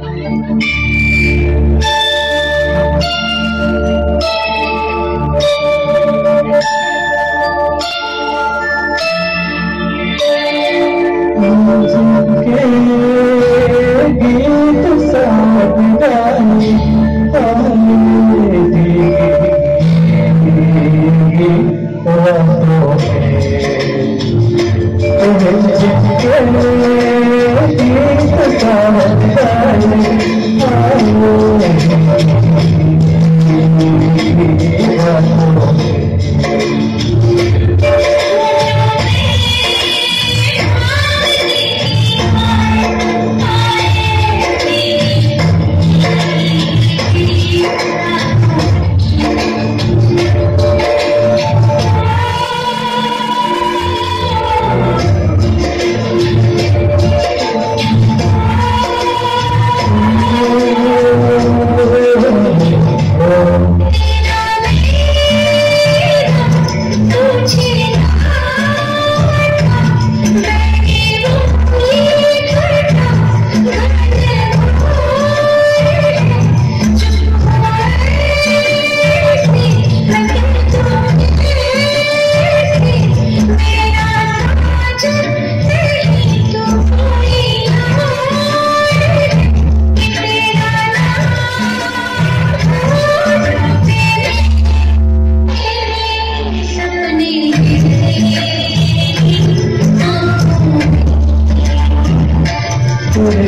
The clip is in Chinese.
如今的街头，上边，爱的滴滴落泪，渐渐地。山在，爱无边。